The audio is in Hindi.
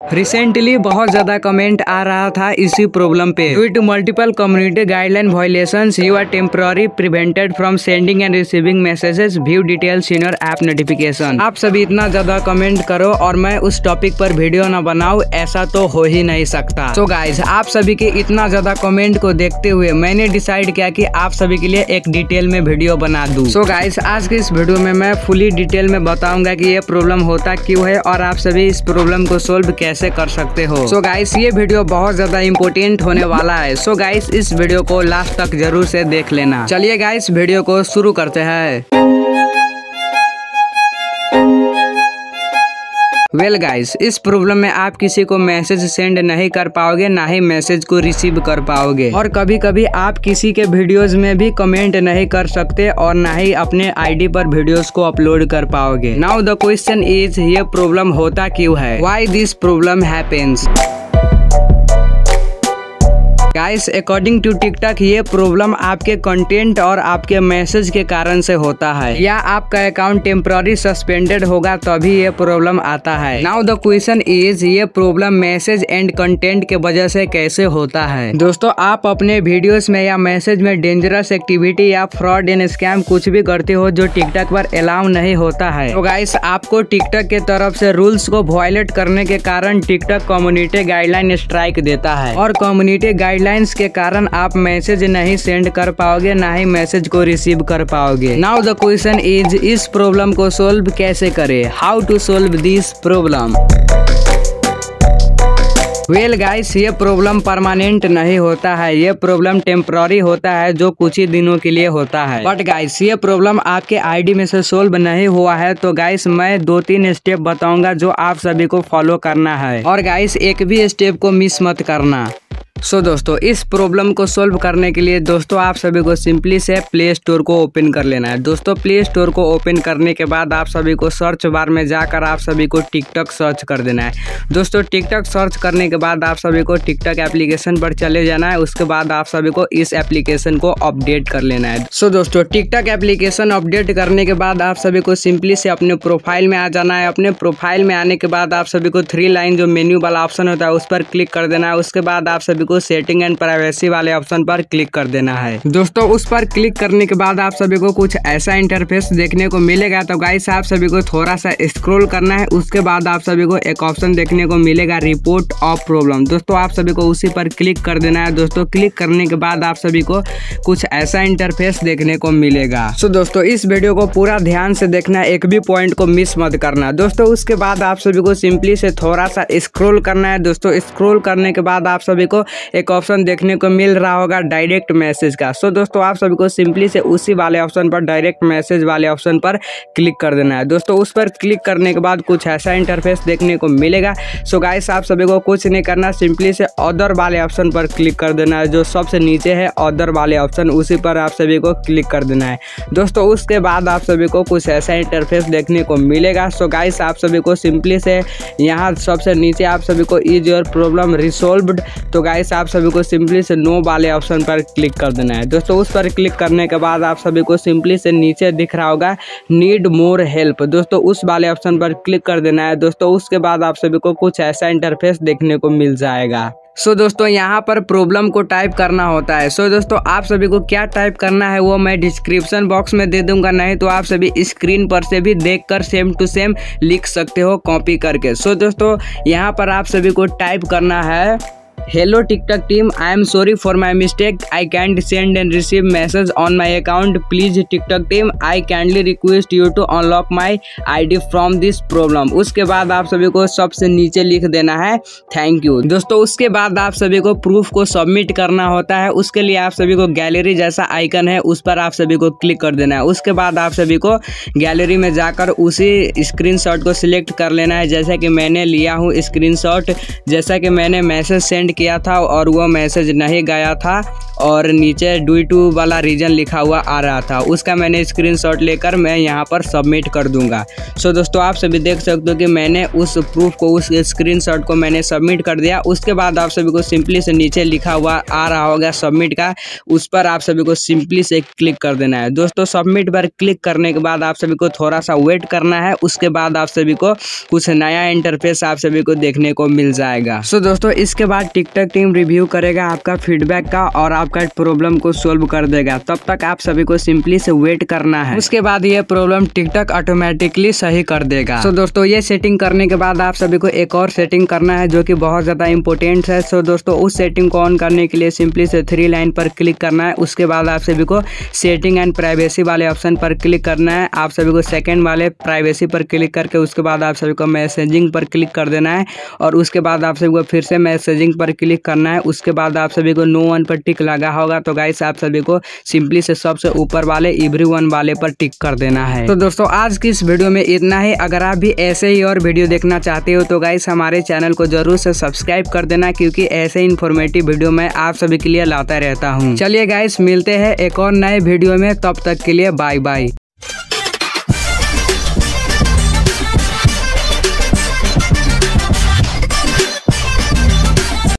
रिसेंटली बहुत ज़्यादा कमेंट आ रहा था इसी प्रॉब्लम पे। Due to multiple community guideline violation you are temporary prevented from sending and receiving messages view details in your app notification आप सभी इतना ज़्यादा कमेंट करो और मैं उस टॉपिक पर वीडियो न बनाऊ, ऐसा तो हो ही नहीं सकता। सो so गाइज़ आप सभी के इतना ज़्यादा कमेंट को देखते हुए मैंने डिसाइड किया की कि आप सभी के लिए एक डिटेल में वीडियो बना दू। सो so गाइज़ आज के इस वीडियो में मैं फुली डिटेल में बताऊँगा की ये प्रॉब्लम होता क्यूँ है और आप सभी इस प्रॉब्लम को सोल्व कैसे कैसे कर सकते हो? सो so गाइस ये वीडियो बहुत ज़्यादा इम्पोर्टेंट होने वाला है। सो so गाइस इस वीडियो को लास्ट तक ज़रूर से देख लेना। चलिए गाइस वीडियो को शुरू करते हैं। वेल well गाइस इस प्रॉब्लम में आप किसी को मैसेज सेंड नहीं कर पाओगे, ना ही मैसेज को रिसीव कर पाओगे। और कभी कभी आप किसी के वीडियोस में भी कमेंट नहीं कर सकते और ना ही अपने आईडी पर वीडियोस को अपलोड कर पाओगे। नाउ द क्वेश्चन इज़ ये प्रॉब्लम होता क्यों है? Why this problem happens guys according to TikTok ये प्रॉब्लम आपके कंटेंट और आपके मैसेज के कारण से होता है। या आपका अकाउंट टेम्पररी सस्पेंडेड होगा, तभी ये प्रॉब्लम आता है। नाउ द क्वेश्चन इज़ ये प्रॉब्लम मैसेज एंड कंटेंट के वजह से कैसे होता है? दोस्तों, आप अपने वीडियोस में या मैसेज में डेंजरस एक्टिविटी या फ्रॉड एंड स्कैम कुछ भी करते हो जो टिकटॉक पर अलाउ नहीं होता है। तो गाइस आपको टिकटॉक के तरफ़ से रूल्स को वायलेट करने के कारण टिकटॉक कम्युनिटी गाइडलाइन स्ट्राइक देता है। और कम्युनिटी गाइडलाइन गाइडलाइंस के कारण आप मैसेज नहीं सेंड कर पाओगे, ना ही मैसेज को रिसीव कर पाओगे। नाउ द क्वेश्चन इज़ इस प्रॉब्लम को सोल्व कैसे करें? How to solve this problem well guys ये प्रॉब्लम परमानेंट नहीं होता है। ये प्रॉब्लम टेम्प्ररी होता है, जो कुछ ही दिनों के लिए होता है। बट गाइस ये प्रॉब्लम आपके आईडी में से सोल्व नहीं हुआ है तो गाइस मैं दो तीन स्टेप बताऊँगा जो आप सभी को फॉलो करना है। और गाइस एक भी स्टेप को मिस मत करना। सो so, दोस्तों इस प्रॉब्लम को सॉल्व करने के लिए दोस्तों आप सभी को सिंपली से प्ले स्टोर को ओपन कर लेना है। दोस्तों प्ले स्टोर को ओपन करने के बाद आप सभी को सर्च बार में जाकर आप सभी को टिकटॉक सर्च कर देना है। दोस्तों टिकटॉक सर्च करने के बाद आप सभी को टिकटॉक एप्लीकेशन पर चले जाना है। उसके बाद आप सभी को इस एप्लीकेशन को अपडेट कर लेना है। सो so, दोस्तों टिकटॉक एप्लीकेशन अपडेट करने के बाद आप सभी को सिंपली से अपने प्रोफ़ाइल में आ जाना है। अपने प्रोफ़ाइल में आने के बाद आप सभी को थ्री लाइन जो मेन्यू वाला ऑप्शन होता है उस पर क्लिक कर देना है। उसके बाद आप सभी को सेटिंग एंड प्राइवेसी वाले ऑप्शन पर क्लिक कर देना है। दोस्तों, उस पर क्लिक करने के बाद आप सभी को कुछ ऐसा इंटरफेस देखने को मिलेगा। तो गाइस आप सभी को थोड़ा सा स्क्रॉल करना है। उसके बाद आप सभी को एक ऑप्शन देखने को मिलेगा रिपोर्ट ऑफ़ प्रॉब्लम दोस्तों, आप सभी को उसी पर क्लिक कर देना है। दोस्तों क्लिक करने के बाद आप सभी को कुछ ऐसा इंटरफेस देखने को मिलेगा। सो दोस्तों, इस वीडियो को पूरा ध्यान से देखना, एक भी पॉइंट को मिस मत करना। दोस्तों, उसके बाद आप सभी को सिंपली से थोड़ा सा स्क्रोल करना है। दोस्तों स्क्रोल करने के बाद आप सभी को एक ऑप्शन देखने को मिल रहा होगा डायरेक्ट मैसेज का। सो दोस्तों, आप सभी को सिंपली से उसी वाले ऑप्शन पर डायरेक्ट मैसेज वाले ऑप्शन पर क्लिक कर देना है। दोस्तों, उस पर क्लिक करने के बाद कुछ ऐसा इंटरफेस देखने को मिलेगा। सो गाइस आप सभी को कुछ नहीं करना सिंपली से अदर वाले ऑप्शन पर क्लिक कर देना है। जो सबसे नीचे है अदर वाले ऑप्शन उसी पर आप सभी को क्लिक कर देना है। दोस्तों, उसके बाद आप सभी को कुछ ऐसा इंटरफेस देखने को मिलेगा। सो गाइस आप सभी को सिंपली से यहाँ सबसे नीचे आप सभी को इज़ योर प्रॉब्लम रिसोल्व तो गाइस आप सभी को सिंपली से नो वाले ऑप्शन पर क्लिक कर देना है। दोस्तों उस पर क्लिक करने के बाद आप सभी को सिंपली से नीचे दिख रहा होगा नीड मोर हेल्प दोस्तों उस वाले ऑप्शन पर क्लिक कर देना है। दोस्तों उसके बाद आप सभी को कुछ ऐसा इंटरफेस देखने को मिल जाएगा। सो so, दोस्तों यहाँ पर प्रॉब्लम को टाइप करना होता है। सो so, दोस्तों आप सभी को क्या टाइप करना है वो मैं डिस्क्रिप्शन बॉक्स में दे दूँगा नहीं तो आप सभी स्क्रीन पर से भी देखकर सेम टू सेम लिख सकते हो कॉपी करके। सो so, दोस्तों यहाँ पर आप सभी को टाइप करना है Hello TikTok team, I am sorry for my mistake. I can't send and receive message on my account. Please TikTok team, I kindly request you to unlock my ID from this problem. उसके बाद आप सभी को सबसे नीचे लिख देना है थैंक यू दोस्तों उसके बाद आप सभी को प्रूफ को सबमिट करना होता है उसके लिए आप सभी को गैलरी जैसा आइकन है उस पर आप सभी को क्लिक कर देना है उसके बाद आप सभी को गैलरी में जाकर उसी स्क्रीनशॉट को सिलेक्ट कर लेना है जैसा कि मैंने लिया हूँ स्क्रीनशॉट जैसा कि मैंने मैसेज सेंड किया था और वो मैसेज नहीं गया था और नीचे डू टू वाला रीजन लिखा हुआ आ रहा था। उसका मैंने स्क्रीनशॉट लेकर मैं यहाँ पर सबमिट कर दूँगा। सो दोस्तों, आप सभी देख सकते हो कि मैंने उस प्रूफ को, उस स्क्रीनशॉट को मैंने सबमिट कर दिया। उसके बाद आप सभी को सिंपली से नीचे लिखा हुआ आ रहा होगा सबमिट का। उस पर आप सभी को सिंपली से क्लिक कर देना है। दोस्तों सबमिट पर क्लिक करने के बाद आप सभी को थोड़ा सा वेट करना है। उसके बाद आप सभी को कुछ नया इंटरफेस आप सभी को देखने को मिल जाएगा। सो दोस्तों, इसके बाद टिकटॉक टीम रिव्यू करेगा आपका फीडबैक का और आपका प्रॉब्लम को सोल्व कर देगा। तब तक आप सभी को सिंपली से वेट करना है। उसके बाद ये प्रॉब्लम टिकटॉक ऑटोमेटिकली सही कर देगा। सो दोस्तों, ये सेटिंग करने के बाद आप सभी को एक और सेटिंग करना है जो कि बहुत ज़्यादा इंपॉर्टेंट है। सो दोस्तों, उस सेटिंग को ऑन करने के लिए सिंपली से थ्री लाइन पर क्लिक करना है। उसके बाद आप सभी को सेटिंग एंड प्राइवेसी वाले ऑप्शन पर क्लिक करना है। आप सभी को सेकेंड वाले प्राइवेसी पर क्लिक करके उसके बाद आप सभी को मैसेजिंग पर क्लिक कर देना है। और उसके बाद आप सभी को फिर से मैसेजिंग पर क्लिक करना है। उसके बाद आप सभी को नो वन पर टिक लगा होगा। तो गाइस आप सभी को सिंपली से सबसे ऊपर वाले इवरी वन वाले पर टिक कर देना है। तो दोस्तों, आज की इस वीडियो में इतना ही। अगर आप भी ऐसे ही और वीडियो देखना चाहते हो तो गाइस हमारे चैनल को ज़रूर से सब्सक्राइब कर देना, क्योंकि ऐसे इन्फॉर्मेटिव वीडियो मैं आप सभी के लिए लाता रहता हूँ। चलिए गाइस मिलते हैं एक और नए वीडियो में। तब तक के लिए बाय बाय